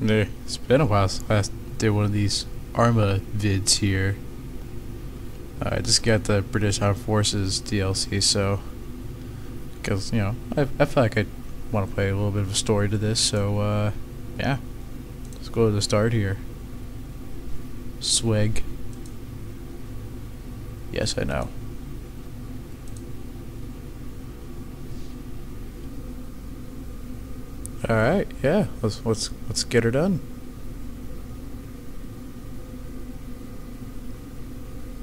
Yeah, it's been a while since I did one of these Arma vids here. I just got the British Armed Forces DLC, so because you know I I feel like I want to play a little bit of a story to this, so uh, yeah, let's go to the start here. Swig. Yes, I know. All right, yeah, let's let's let's get her done.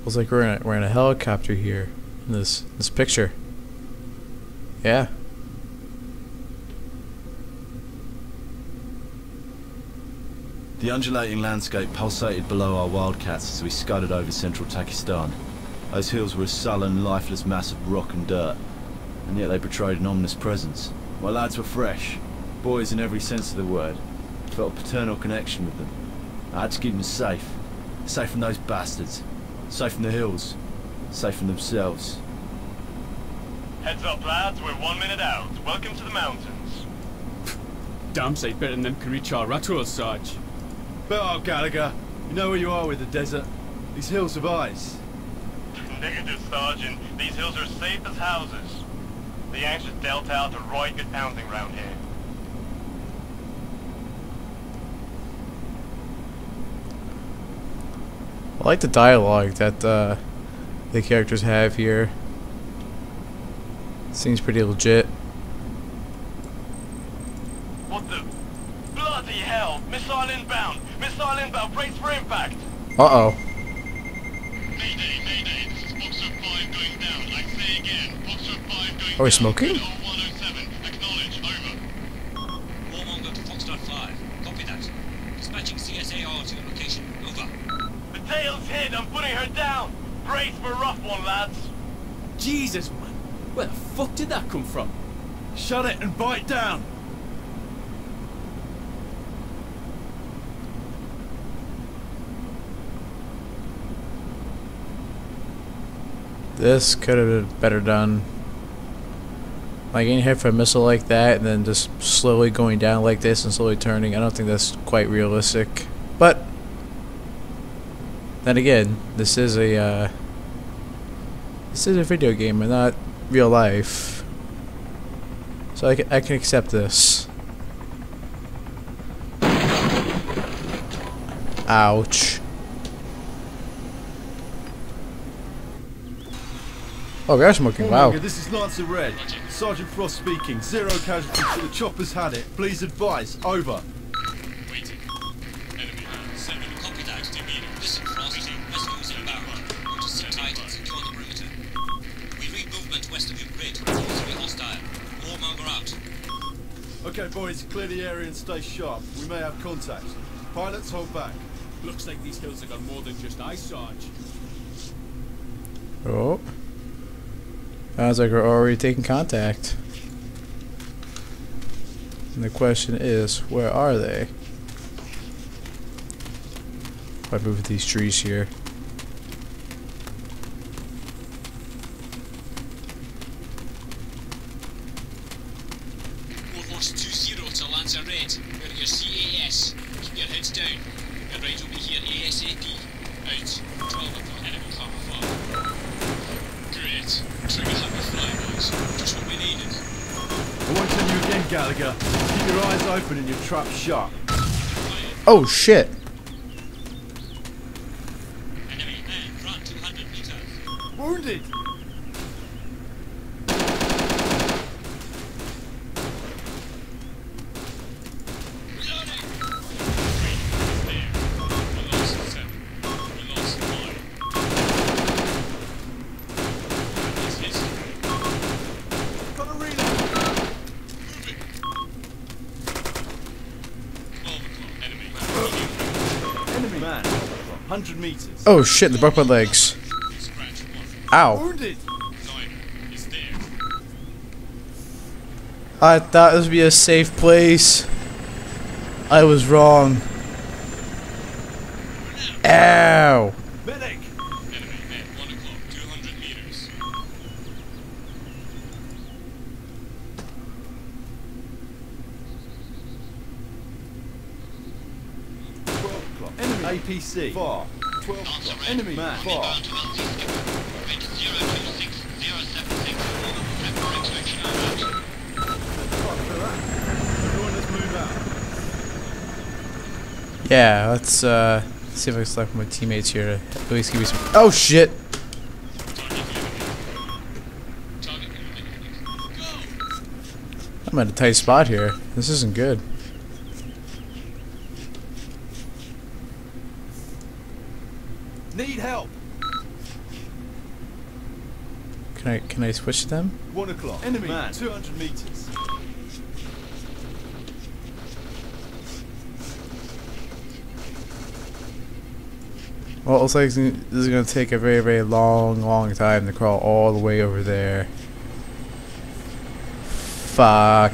Looks like we're in a, we're in a helicopter here in this this picture. Yeah. The undulating landscape pulsated below our wildcats as we scudded over central Takistan. Those hills were a sullen, lifeless mass of rock and dirt, and yet they betrayed an ominous presence. My lads were fresh, boys in every sense of the word. Felt a paternal connection with them. I had to keep them safe. Safe from those bastards. Safe from the hills. Safe from themselves. Heads up, lads. We're one minute out. Welcome to the mountains. Damn sight better than them can reach our rituals, Sarge. Better, Gallagher. You know where you are with the desert. These hills of ice. Negative, Sergeant. These hills are safe as houses. The Yanks just dealt out a right good pounding round here. I like the dialogue that uh, the characters have here. Seems pretty legit. What the... Bloody hell! Missile inbound! Missile inbound! Brace for impact! Uh oh. Mayday, mayday. This is Boxer 5 going down. I say again. Boxer 5 going Are we smoking? 107. Acknowledge. Over. Warmonger to Foxtrot 5. Copy that. Dispatching CSAR to your location. Over. The tail's hit. I'm putting her down. Brace for a rough one, lads. Jesus, man. Where the fuck did that come from? Shut it and bite down! This could have been better done. Like getting hit for a missile like that and then just slowly going down like this and slowly turning. I don't think that's quite realistic. Then again, this is a uh, this is a video game and not real life. So I can, I can accept this. Ouch. Oh, we are smoking. Wow. This is Lancer Red. Sergeant Frost speaking. Zero casualties, but the chopper's had it. Please advise. Over. Out. Boys, clear the area and stay sharp. We may have contact. Pilots, hold back. Looks like these hills have got more than just ice, Sarge. Oh. Sounds like we're already taking contact. And the question is, where are they? If I move these trees here. Warhorse 2-0 to Lancer Red. We're at your CAS. Keep your heads down. Your ride will be here ASAP. Out. 12 o'clock enemy cover fire. Great. Trigger happy fly, boys. Just what we needed. I won't tell you again, Gallagher. Keep your eyes open and your trap shut. Oh shit! Enemy man, front 200 meters. Wounded! Reloading! There. We lost seven. We lost five. That's history. Got a reload! Moving. 12 o'clock. Enemy. Enemy man. 100 meters. Oh shit, they broke my legs. Ow. Wounded! Nine is there. I thought this would be a safe place. I was wrong. Ow! Medic! Enemy at 1 o'clock. 200 meters. o'clock. Enemy APC. Far. 12 Lancer o'clock. Enemy man. Inbound Far. to LZ skipper. Red 026076. Prepare to action en route. Everyone, let's move out. Yeah, let's uh, see if I can select my teammates here to at least give me some. Oh shit! Target eliminated. Go! I'm at a tight spot here. This isn't good. Need help. Can I switch them? One o'clock. Enemy man. 200 meters. Well, it looks like this is gonna take a very very long long time to crawl all the way over there. Fuck.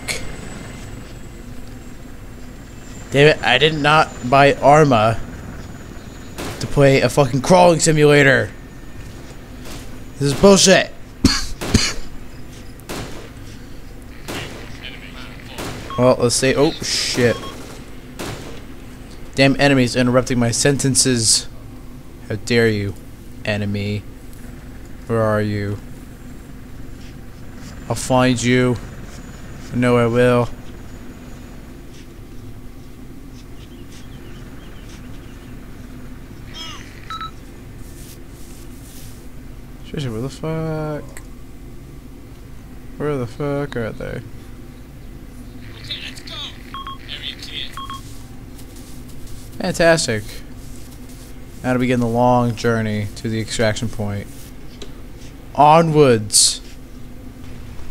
Damn it! I did not buy Arma to play a fucking crawling simulator. This is bullshit. Well, let's say. Oh shit! Damn enemies interrupting my sentences. How dare you, enemy? Where are you? I'll find you. I know I will. Where the fuck? Where the fuck are they? Okay, let's go! Area clear. Fantastic. Now to begin the long journey to the extraction point. Onwards.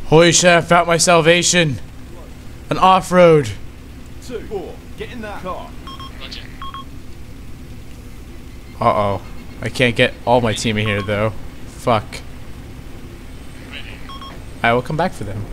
Holy shit, I found my salvation. An off-road. Two. Four. Get in that car. Roger. Uh-oh. I can't get all my team in here, though. Fuck. I will come back for them.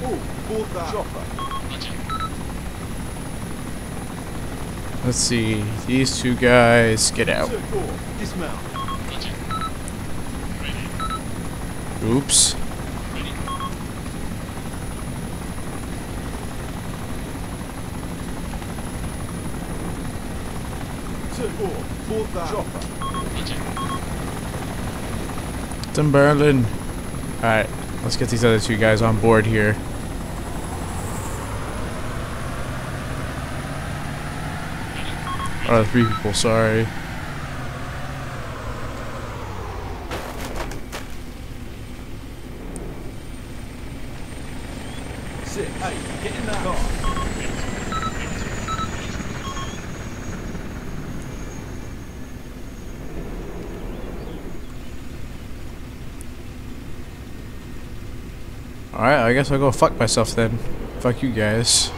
Oh, board that. Chopper. Roger. Let's see. These two guys get out. Oops. Roger. Alright, let's get these other two guys on board here. Oh, three people, sorry. Six. Eight. Get in that car. Alright, I guess I'll go fuck myself then. Fuck you guys.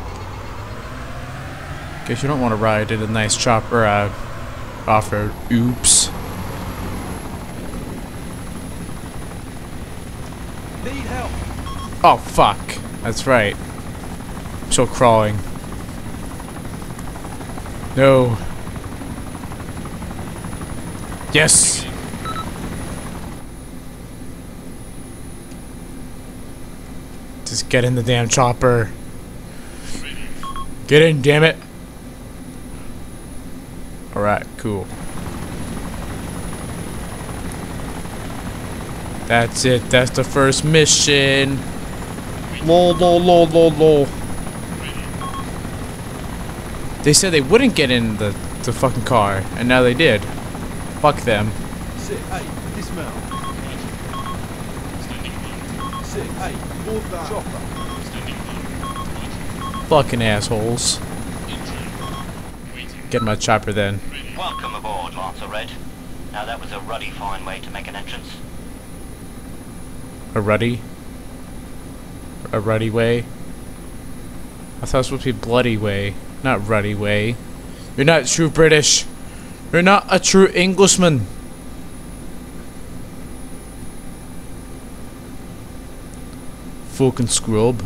Guess you don't want to ride in a nice chopper uh, off-road. Oops. Need help. Oh, fuck. That's right. I'm still crawling. No. Yes! Just get in the damn chopper. Get in, damn it. Alright, cool. That's it. That's the first mission. Lol, lol, lol, lol, lol. They said they wouldn't get in the, the fucking car, and now they did. Fuck them. Six. Eight. Dismount. Six. Eight. Board that. Chopper. Fucking assholes. Get my chopper then. Welcome aboard, Lancer Red. Now that was a ruddy fine way to make an entrance. A ruddy? A ruddy way? I thought it was supposed to be bloody way, not ruddy way. You're not true British. You're not a true Englishman. Fucking scrub.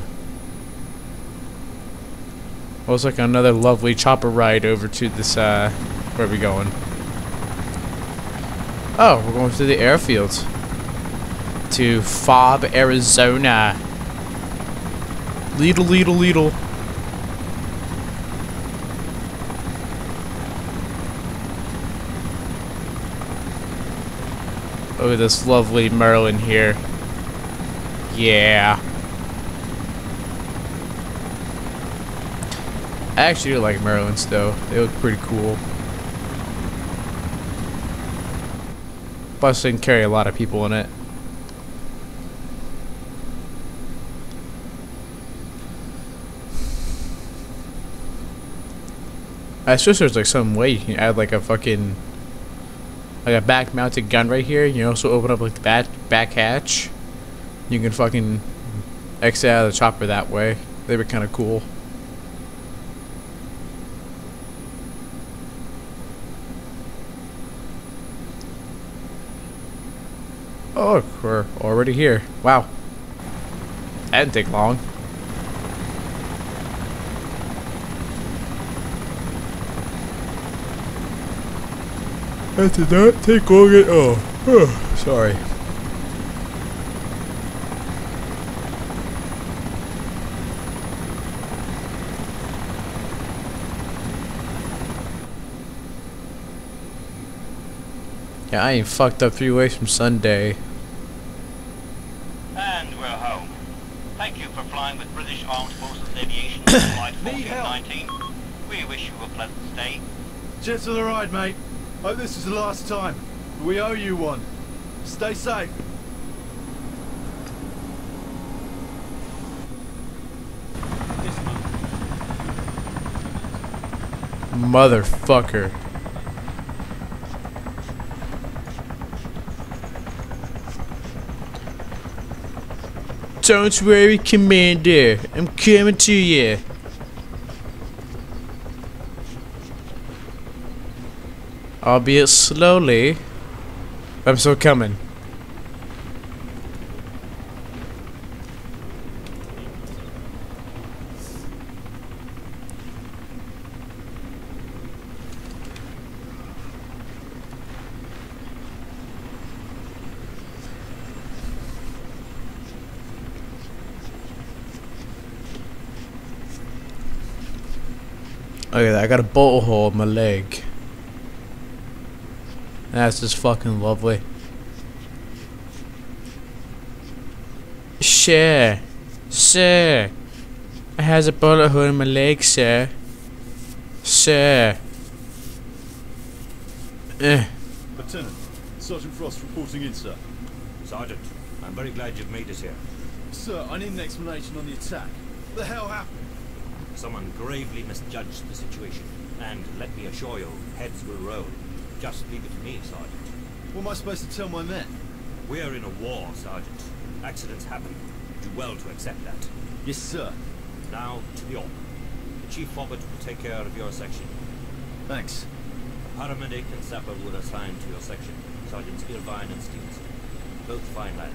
Looks like another lovely chopper ride over to this, uh, where are we going? Oh, we're going to the airfield. To Fob, Arizona. Leedle, leedle, leedle. Look at this lovely Merlin here. Yeah. I actually do like Merlins though. They look pretty cool. They can carry a lot of people in it. I suppose there's like some way you can add like a fucking like a back mounted gun right here. You also open up like the back back hatch. You can fucking exit out of the chopper that way. They were kind of cool. Oh, we're already here. Wow. That didn't take long. That did not take long at all. Oh, sorry. Yeah, I ain't fucked up three ways from Sunday. And we're home. Thank you for flying with British Armed Forces Aviation on Flight Need help? 1419. We wish you a pleasant stay. Jets on the ride, mate. Hope this is the last time. We owe you one. Stay safe. Motherfucker. Don't worry, Commander. I'm coming to you. Albeit slowly. I'm still coming. Okay, I got a bullet hole in my leg. That's just fucking lovely. Sir. Sir. I has a bullet hole in my leg, sir. Sir. Eh. Lieutenant, Sergeant Frost reporting in, sir. Sergeant, I'm very glad you've made it here. Sir, I need an explanation on the attack. What the hell happened? Someone gravely misjudged the situation. And let me assure you, heads will roll. Just leave it to me, Sergeant. What am I supposed to tell my men? We're in a war, Sergeant. Accidents happen. Do well to accept that. Yes, sir. Now, to the op. The Chief Fobbert will take care of your section. Thanks. A paramedic and sapper were assigned to your section. Sergeants Irvine and Stevenson. Both fine lads.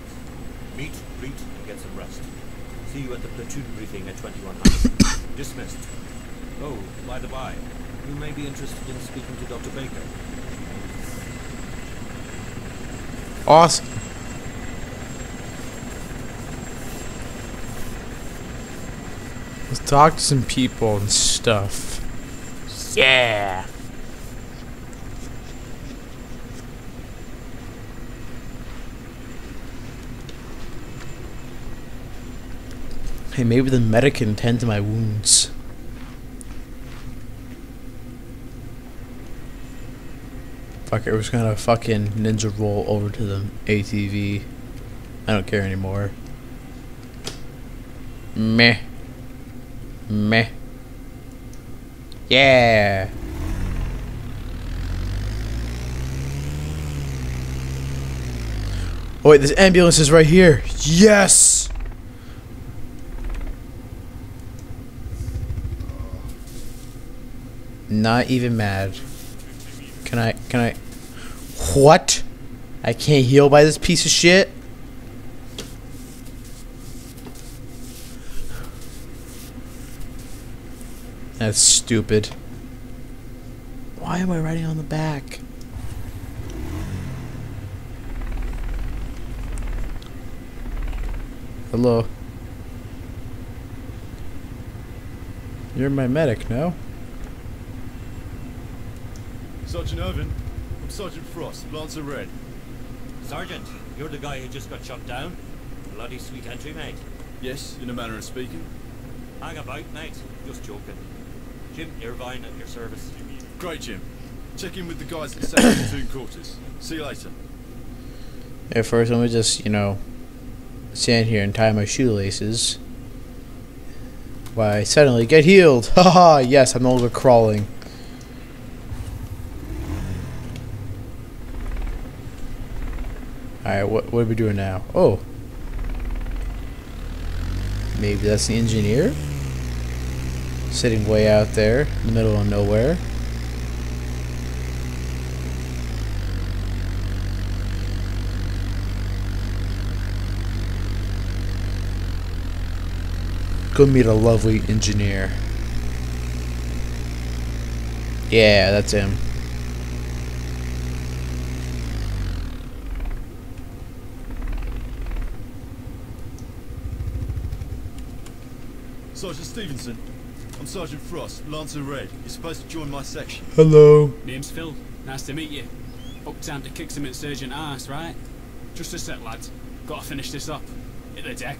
Meet, greet, and get some rest. See you at the platoon briefing at 2100. Dismissed. Oh, by the by, you may be interested in speaking to Dr. Baker. Awesome. Let's talk to some people and stuff. Yeah. Hey, maybe the medic can tend to my wounds. Fuck it, we're just gonna fucking ninja roll over to the ATV. I don't care anymore. Meh. Meh. Yeah. Oh wait, this ambulance is right here. Yes! Not even mad. Can I, can I, what? I can't heal by this piece of shit? That's stupid. Why am I writing on the back? Hello. You're my medic, no? Sergeant Irvine, I'm Sergeant Frost, Lancer Red. Sergeant, you're the guy who just got shot down? Bloody sweet entry, mate. Yes, in a manner of speaking. Hang about, mate. Just joking. Jim Irvine at your service. Great, Jim. Check in with the guys at second platoon quarters. See you later. Yeah, first let me just, you know, stand here and tie my shoelaces. Why, suddenly get healed! Haha, yes, I'm no longer crawling. Alright, what, what are we doing now? Oh. Maybe that's the engineer? Sitting way out there, in the middle of nowhere. Go meet a lovely engineer. Yeah, that's him. Sergeant Stevenson, I'm Sergeant Frost, Lancer Red. You're supposed to join my section. Hello. Name's Phil. Nice to meet you. Up time to kick some insurgent arse, right? Just a sec, lads. Gotta finish this up. Hit the deck.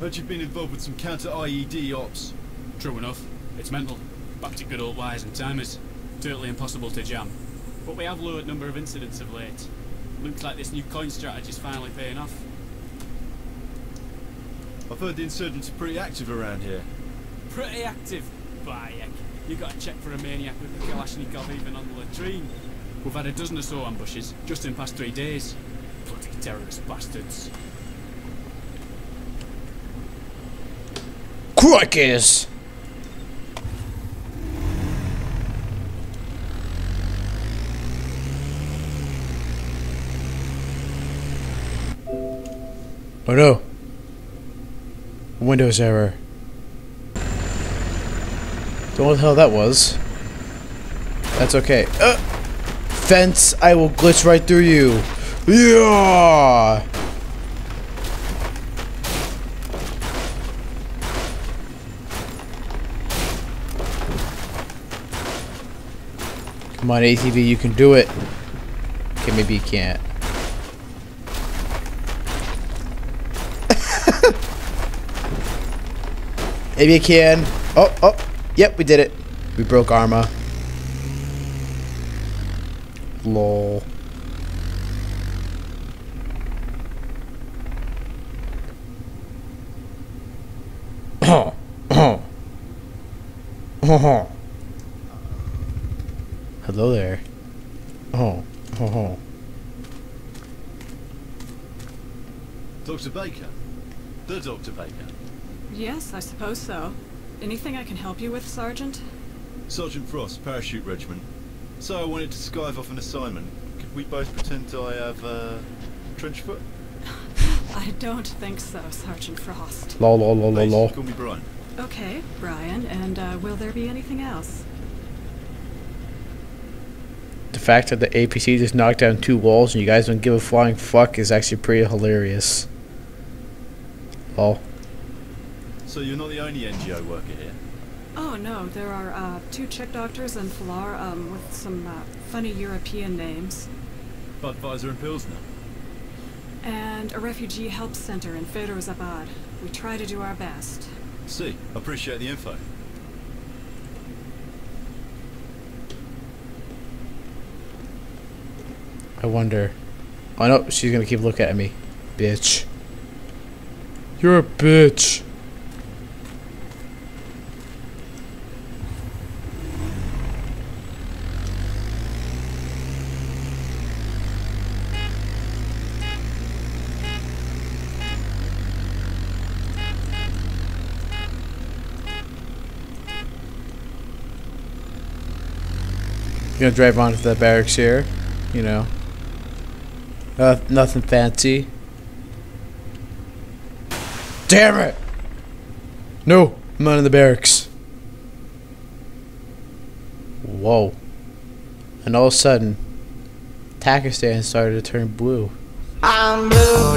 Heard you've been involved with some counter-IED ops. True enough. It's mental. Back to good old wires and timers. Totally impossible to jam. But we have lowered number of incidents of late. Looks like this new COIN strategy is finally paying off. I've heard the insurgents are pretty active around here. Pretty active, Bayek. You gotta check for a maniac with a Kalashnikov even on the latrine. We've had a dozen or so ambushes, just in past three days. Bloody terrorist bastards. Crikey's! Oh no. Windows error. Don't know what the hell that was. That's okay. Uh, fence, I will glitch right through you. Yeah! Come on, ATV, you can do it. Okay, maybe you can't. Maybe you can. Oh, oh, yep, we did it. We broke Arma. Lol. Hello there. Oh, oh, oh. Dr. Baker? The Dr. Baker? Yes, I suppose so. Anything I can help you with, Sergeant? Sergeant Frost, Parachute Regiment. So I wanted to skive off an assignment. Could we both pretend I have, uh, trench foot? I don't think so, Sergeant Frost. Lol, lol, lol, lol, Please, lol. Call me Brian. Okay, Brian, and uh, will there be anything else? The fact that the APC just knocked down two walls and you guys don't give a flying fuck is actually pretty hilarious. Lol. So you're not the only NGO worker here? Oh no, there are uh, two Czech doctors in Falar um, with some uh, funny European names, Budweiser and Pilsner. and a refugee help center in Ferozabad. We try to do our best. See, appreciate the info. I wonder. Oh no, she's gonna keep looking at me. Bitch. You're a bitch. Gonna drive on to the barracks here, you know. Uh, nothing fancy. Damn it! No, I'm not in the barracks. Whoa. And all of a sudden, Takistan started to turn blue. I'm blue,